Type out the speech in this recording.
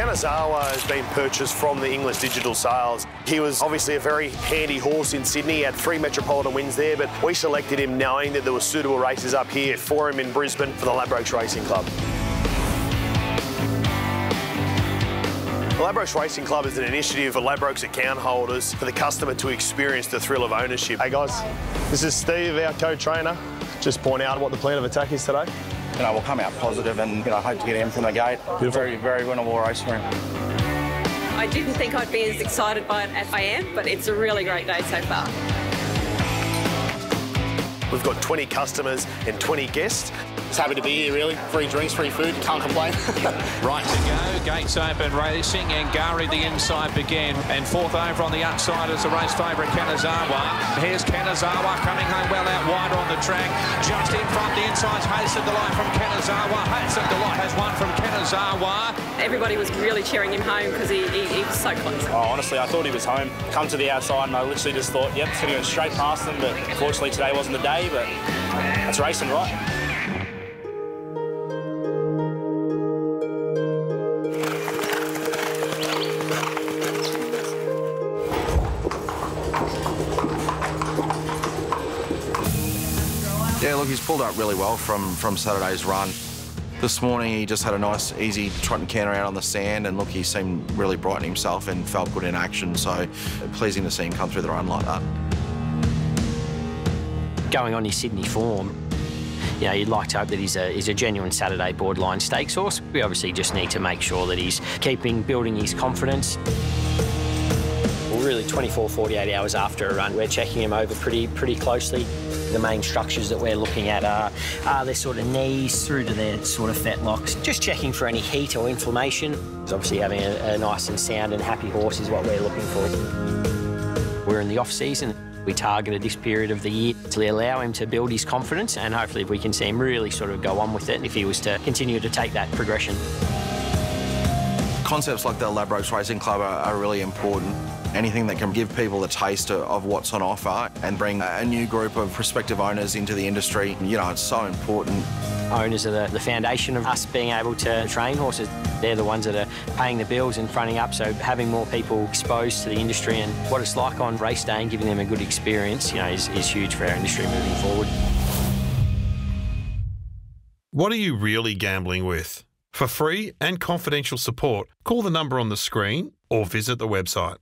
Kanazawa has been purchased from the Inglis Digital Sales. He was obviously a very handy horse in Sydney, he had three Metropolitan wins there, but we selected him knowing that there were suitable races up here for him in Brisbane for the Ladbrokes Racing Club. The Ladbrokes Racing Club is an initiative for Ladbrokes account holders for the customer to experience the thrill of ownership. Hey guys, this is Steve, our co-trainer. Just point out what the plan of attack is today. You know, we'll come out positive and you know, hope to get in from the gate. Beautiful. Very, very winnable race for him. I didn't think I'd be as excited by it as I am, but it's a really great day so far. We've got 20 customers and 20 guests. It's happy to be here, really. Free drinks, free food, can't complain. Right to go, gates open, racing, and Gari the inside begin. And fourth over on the outside is the race favourite Kanazawa. Here's Kanazawa coming home well out wide on the track. Just in front, the inside's Hasten Delight from Kanazawa. Hasten Delight has one from Kanazawa. Everybody was really cheering him home because he, he, he was so close. oh, honestly, I thought he was home. Come to the outside and I literally just thought, yep, it's going to go straight past them. But fortunately today wasn't the day, but that's racing, right? Yeah, look, he's pulled up really well from, from Saturday's run. This morning he just had a nice, easy trot and canter out on the sand, and look, he seemed really bright in himself and felt good in action. So pleasing to see him come through the run like that. going on his Sydney form, you know, you'd like to hope that he's a, he's a genuine Saturday borderline stakes horse. We obviously just need to make sure that he's keeping, building his confidence. Well, really 24, 48 hours after a run, we're checking him over pretty, pretty closely. The main structures that we're looking at are, are their sort of knees through to their sort of fetlocks. Just checking for any heat or inflammation. Obviously having a, a nice and sound and happy horse is what we're looking for. We're in the off season. We targeted this period of the year to allow him to build his confidence and hopefully if we can see him really sort of go on with it if he was to continue to take that progression. Concepts like the Ladbrokes Racing Club are, are really important. Anything that can give people a taste of, of what's on offer and bring a new group of prospective owners into the industry, you know, it's so important. Owners are the, the foundation of us being able to train horses. They're the ones that are paying the bills and fronting up, so having more people exposed to the industry and what it's like on race day and giving them a good experience, you know, is, is huge for our industry moving forward. What are you really gambling with? For free and confidential support, call the number on the screen or visit the website.